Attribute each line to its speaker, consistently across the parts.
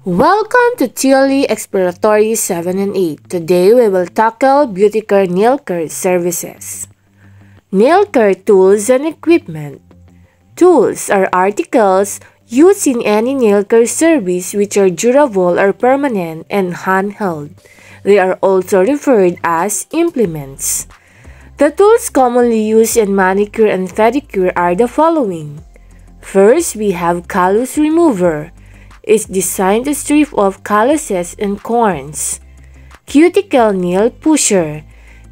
Speaker 1: Welcome to TLE Exploratory 7 and 8. Today we will tackle Beautycare Nail Care Services. Nail care tools and equipment. Tools are articles used in any nail care service which are durable or permanent and handheld. They are also referred as implements. The tools commonly used in manicure and pedicure are the following. First, we have callus remover is designed to strip off calluses and corns. Cuticle nail pusher,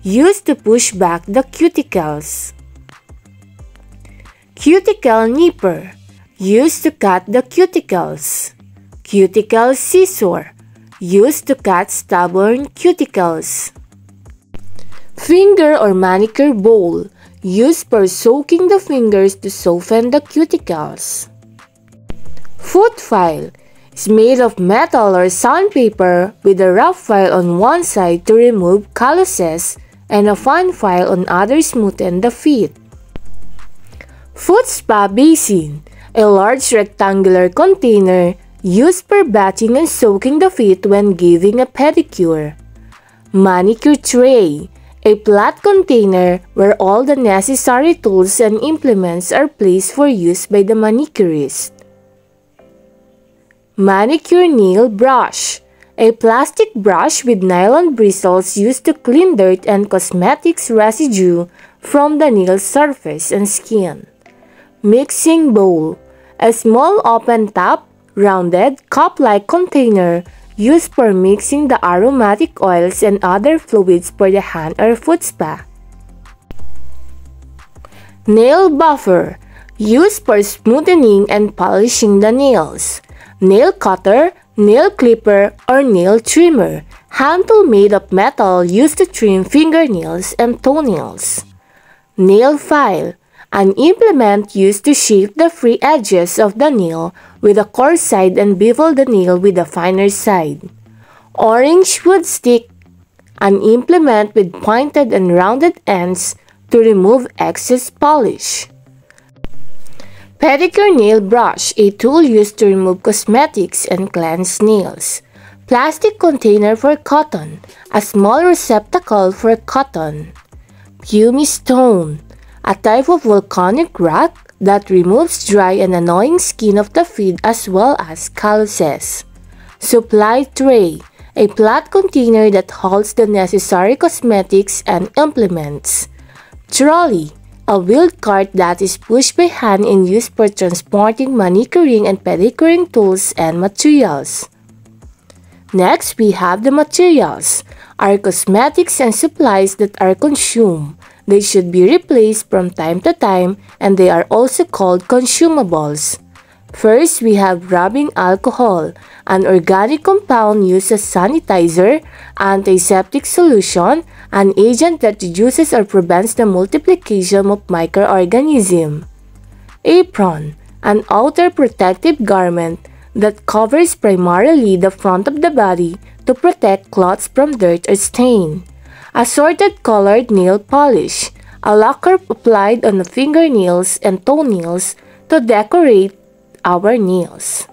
Speaker 1: used to push back the cuticles. Cuticle nipper, used to cut the cuticles. Cuticle scissor, used to cut stubborn cuticles. Finger or manicure bowl, used for soaking the fingers to soften the cuticles. Foot file is made of metal or sandpaper with a rough file on one side to remove calluses and a fine file on other smoothen the feet. Foot spa basin, a large rectangular container used for bathing and soaking the feet when giving a pedicure. Manicure tray, a flat container where all the necessary tools and implements are placed for use by the manicurist. Manicure nail brush. A plastic brush with nylon bristles used to clean dirt and cosmetics residue from the nail surface and skin. Mixing bowl. A small open top, rounded, cup-like container used for mixing the aromatic oils and other fluids for the hand or foot spa. Nail buffer. Used for smoothing and polishing the nails nail cutter, nail clipper, or nail trimmer, handle made of metal used to trim fingernails and toenails. Nail file, an implement used to shape the free edges of the nail with a coarse side and bevel the nail with a finer side. Orange wood stick, an implement with pointed and rounded ends to remove excess polish. Pedicure nail brush, a tool used to remove cosmetics and cleanse nails. Plastic container for cotton, a small receptacle for cotton. Pumice stone, a type of volcanic rock that removes dry and annoying skin of the feet as well as calluses. Supply tray, a flat container that holds the necessary cosmetics and implements. Trolley, a wheeled cart that is pushed by hand and used for transporting manicuring and pedicuring tools and materials. Next, we have the materials, are cosmetics and supplies that are consumed. They should be replaced from time to time and they are also called consumables. First, we have rubbing alcohol, an organic compound used as sanitizer, antiseptic solution, an agent that reduces or prevents the multiplication of microorganisms. Apron, an outer protective garment that covers primarily the front of the body to protect clothes from dirt or stain. Assorted colored nail polish, a lacquer applied on the fingernails and toenails to decorate our nails.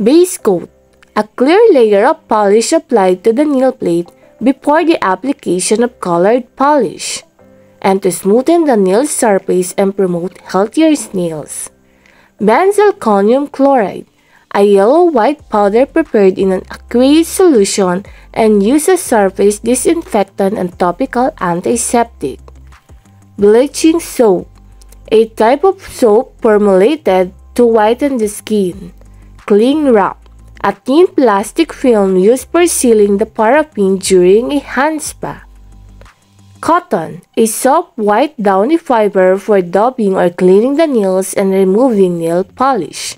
Speaker 1: Base coat, a clear layer of polish applied to the nail plate before the application of colored polish, and to smoothen the nail surface and promote healthier nails. Benzalkonium chloride, a yellow-white powder prepared in an aqueous solution and used as surface disinfectant and topical antiseptic. Bleaching soap, a type of soap formulated to whiten the skin. Cling wrap, a thin plastic film used for sealing the paraffin during a hand spa. Cotton, a soft white downy fiber for daubing or cleaning the nails and removing nail polish.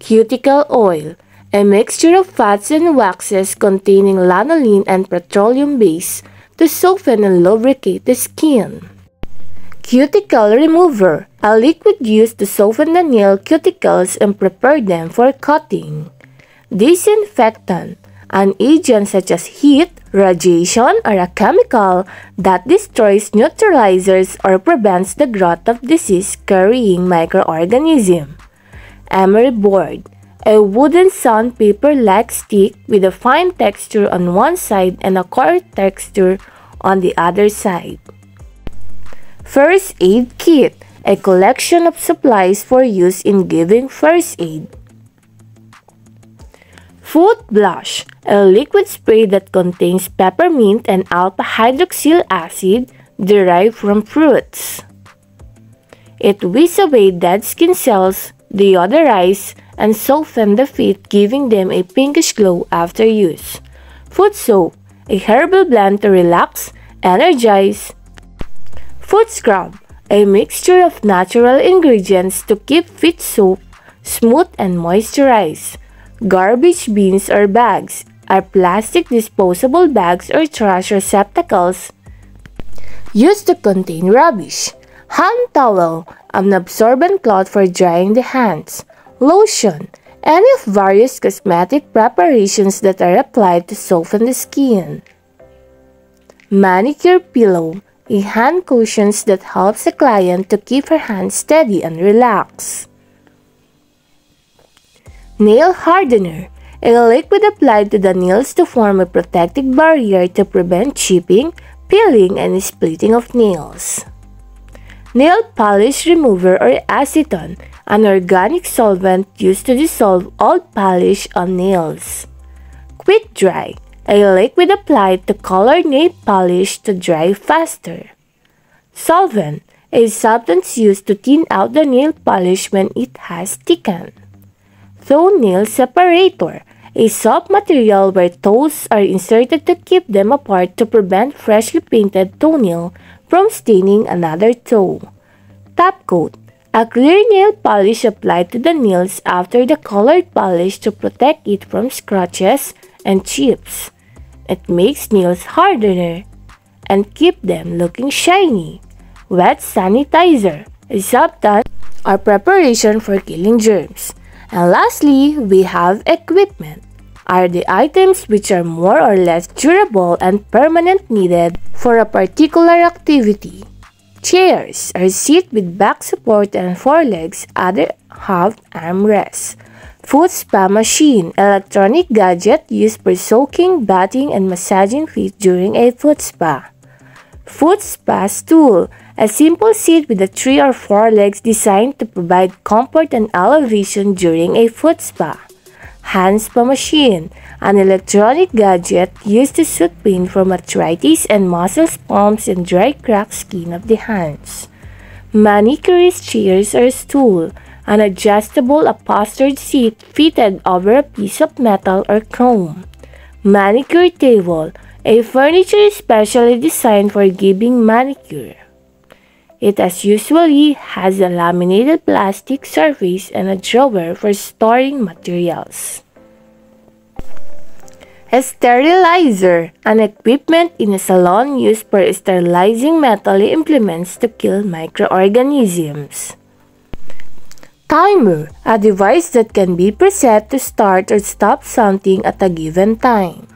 Speaker 1: Cuticle oil, a mixture of fats and waxes containing lanolin and petroleum base to soften and lubricate the skin. Cuticle remover, a liquid used to soften the nail cuticles and prepare them for cutting. Disinfectant, an agent such as heat, radiation, or a chemical that destroys, neutralizes, or prevents the growth of disease-carrying microorganisms. Emery board, a wooden sandpaper-like stick with a fine texture on one side and a coarse texture on the other side. First Aid Kit, a collection of supplies for use in giving first aid. Foot Blush, a liquid spray that contains peppermint and alpha hydroxyl acid derived from fruits. It whisks away dead skin cells, deodorize, and soften the feet giving them a pinkish glow after use. Foot Soap, a herbal blend to relax, energize. Foot Scrub, a mixture of natural ingredients to keep feet soft, smooth, and moisturized. Garbage bins or bags are plastic disposable bags or trash receptacles used to contain rubbish. Hand towel, an absorbent cloth for drying the hands lotion, any of various cosmetic preparations that are applied to soften the skin. Manicure pillow, a hand cushion that helps the client to keep her hands steady and relaxed. Nail hardener, a liquid applied to the nails to form a protective barrier to prevent chipping, peeling, and splitting of nails. Nail polish remover or acetone, an organic solvent used to dissolve old polish on nails. Quick Dry, a liquid applied to color nail polish to dry faster. Solvent, a substance used to thin out the nail polish when it has thickened. Toenail separator, a soft material where toes are inserted to keep them apart to prevent freshly painted toenail from staining another toe. Top coat, a clear nail polish applied to the nails after the colored polish to protect it from scratches and chips. It makes nails harder and keep them looking shiny. Wet sanitizer, a substance or preparation for killing germs. And lastly, we have equipment are the items which are more or less durable and permanent needed for a particular activity. Chairs are seat with back support and forelegs, other half armrests. Foot spa machine, electronic gadget used for soaking, bathing, and massaging feet during a foot spa. Foot spa stool, a simple seat with a three or four legs designed to provide comfort and elevation during a foot spa. Hand spa machine, an electronic gadget used to soothe pain from arthritis and muscle spasms and dry cracked skin of the hands. Manicurist chairs or stool, an adjustable upholstered seat fitted over a piece of metal or chrome. Manicure table, a furniture specially designed for giving manicure. It as usually has a laminated plastic surface and a drawer for storing materials. A sterilizer, an equipment in a salon used for sterilizing metal implements to kill microorganisms. Timer, a device that can be preset to start or stop something at a given time.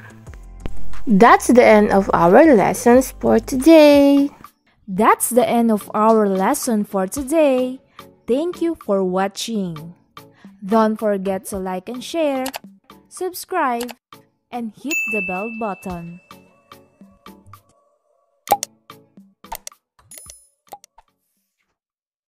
Speaker 1: That's the end of our lessons for today.
Speaker 2: That's the end of our lesson for today. Thank you for watching. Don't forget to like and share, subscribe, and hit the bell button.